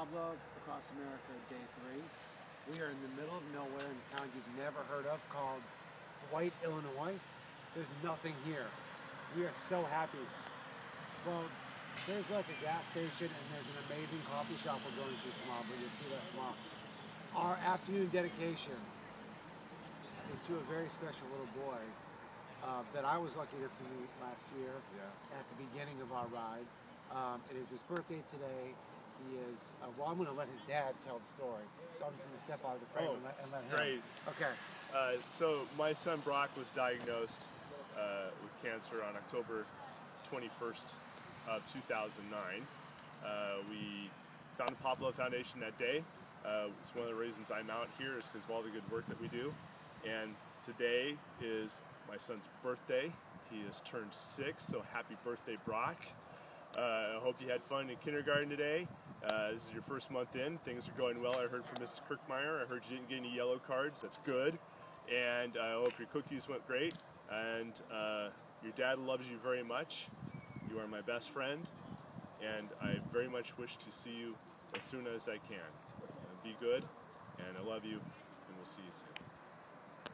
Across America, day three. We are in the middle of nowhere in a town you've never heard of called White, Illinois. There's nothing here. We are so happy. Well, there's like a gas station and there's an amazing coffee shop we're going to tomorrow, but you'll see that tomorrow. Our afternoon dedication is to a very special little boy uh, that I was lucky enough to meet last year Yeah. at the beginning of our ride. Um, it is his birthday today. He is, uh, well, I'm going to let his dad tell the story. So I'm just going to step out of the frame Oh, and, let, and let him. great. Okay. Uh, so my son Brock was diagnosed uh, with cancer on October 21st of 2009. Uh, we founded Pablove Foundation that day. Uh, it's one of the reasons I'm out here is because of all the good work that we do. And today is my son's birthday. He has turned six, so happy birthday, Brock. I hope you had fun in kindergarten today. Uh, this is your first month in. Things are going well. I heard from Mrs. Kirkmeyer. I heard you didn't get any yellow cards. That's good. And I hope your cookies went great. And uh, your dad loves you very much. You are my best friend. And I very much wish to see you as soon as I can. Uh, be good. And I love you. And we'll see you soon.